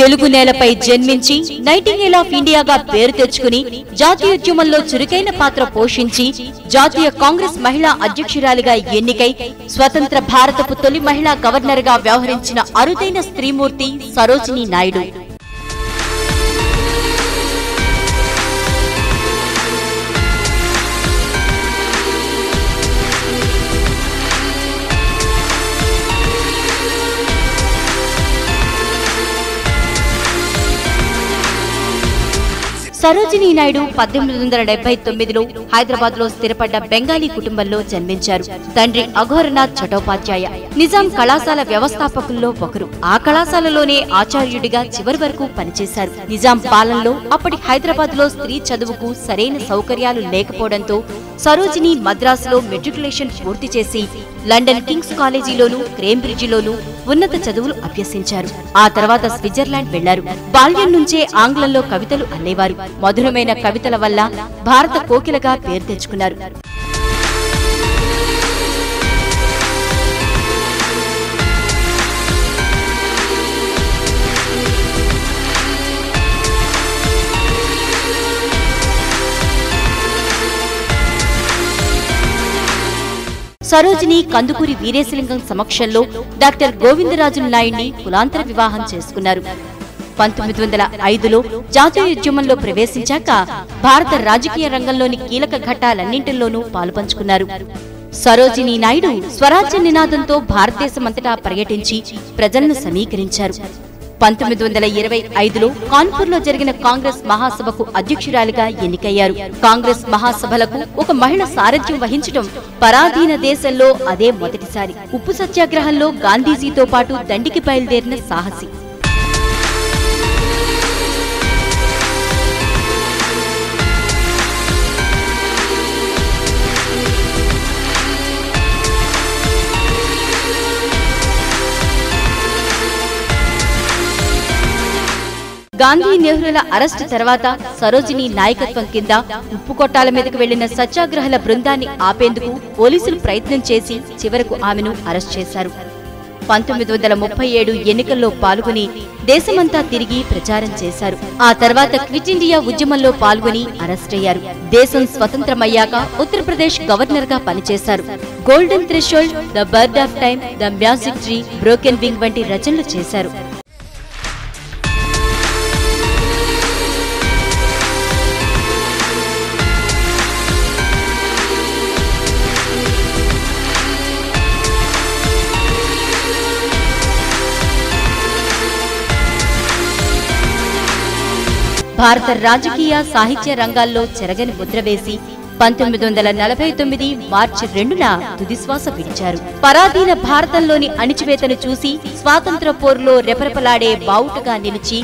తెలుగు నేలపై జన్మించి nightingale of ఇండియాగా పేరు తెచ్చుకుని జాతీయోద్యమంలో చురుకైన పాత్ర పోషించి జాతీయ కాంగ్రెస్ మహిళా అధ్యక్షురాలిగా ఎన్నికై స్వతంత్ర భారతపు తొలి మహిళా గవర్నర్గా వ్యవహరించిన అరుదైన స్త్రీమూర్తి సరోజినీ నాయుడు. సరోజినీ నాయుడు పద్దెనిమిది వందల డెబ్బై తొమ్మిదిలో హైదరాబాద్లో స్థిరపడ్డ బెంగాలీ కుటుంబంలో జన్మించారు. తండ్రి అఘోరనాథ్ చటోపాధ్యాయ నిజాం కళాశాల వ్యవస్థాపకుల్లో ఒకరు. ఆ కళాశాలలోనే ఆచార్యుడిగా చివరి వరకు పనిచేశారు. నిజాం పాలనలో అప్పటి హైదరాబాద్లో స్త్రీ చదువుకు సరైన సౌకర్యాలు లేకపోవడంతో సరోజిని మద్రాసులో మెట్రికులేషన్ పూర్తి చేసి లండన్ కింగ్స్ కాలేజీలోను క్రేంబ్రిడ్జిలోను ఉన్నత చదువులు అభ్యసించారు. ఆ తర్వాత స్విట్జర్లాండ్ వెళ్ళారు బాల్యం నుంచే ఆంగ్లంలో కవితలు అనేవారు. మధురమైన కవితల వల్ల భారత కోకిలగా పేరు తెచ్చుకున్నారు. సరోజిని కందుకూరి వీరేశలింగం సమక్షంలో డాక్టర్ గోవిందరాజు నాయుడిని కులాంతర వివాహం చేసుకున్నారు. పంతొమ్మిది వందల ఐదులో జాతీయోద్యమంలో ప్రవేశించాక భారత రాజకీయ రంగంలోని కీలక ఘట్టాలన్నింటిలోనూ పాలుపంచుకున్నారు. సరోజినీ నాయుడు స్వరాజ్య నినాదంతో భారతదేశమంతటా పర్యటించి ప్రజలను సమీకరించారు. పంతొమ్మిది వందల ఇరవై ఐదులో కాన్పూర్లో జరిగిన కాంగ్రెస్ మహాసభకు అధ్యక్షురాలిగా ఎన్నికయ్యారు. కాంగ్రెస్ మహాసభలకు ఒక మహిళ సారథ్యం వహించడం పరాధీన దేశంలో అదే మొదటిసారి. ఉప్పు సత్యాగ్రహంలో గాంధీజీతో పాటు దండికి బయలుదేరిన సాహసి. గాంధీ నెహ్రూల అరెస్టు తర్వాత సరోజిని నాయకత్వం కింద ఉప్పు కొట్టాల మీదకు వెళ్ళిన సత్యాగ్రహాల బృందాన్ని ఆపేందుకు పోలీసులు ప్రయత్నం చేసి చివరకు ఆమెను అరెస్ట్ చేశారు. పంతొమ్మిది వందల ముప్పై ఏడు ఎన్నికల్లో పాల్గొని దేశమంతా తిరిగి ప్రచారం చేశారు. ఆ తర్వాత క్విట్ ఇండియా ఉద్యమంలో పాల్గొని అరెస్ట్ అయ్యారు. దేశం స్వతంత్రమయ్యాక ఉత్తరప్రదేశ్ గవర్నర్గా పనిచేశారు. Golden threshold the bird of time the magic tree broken wing వంటి రచనలు చేశారు. భారత రాజకీయ సాహిత్య రంగాల్లో చెరగని ముద్ర వేసి పంతొమ్మిది వందల నలభై తొమ్మిది మార్చి రెండున తుదిశ్వాస విడిచారు. పరాధీన భారతంలోని అణిచివేతను చూసి స్వాతంత్ర పోరులో రెపరెపలాడే బావుటగా నిలిచి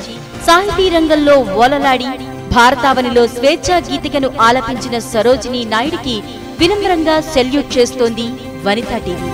సాహితీ రంగంలో ఓలలాడి భారతావనిలో స్వేచ్ఛా గీతికను ఆలపించిన సరోజినీ నాయుడికి వినమ్రంగా సెల్యూట్ చేస్తోంది వనితా టీవీ.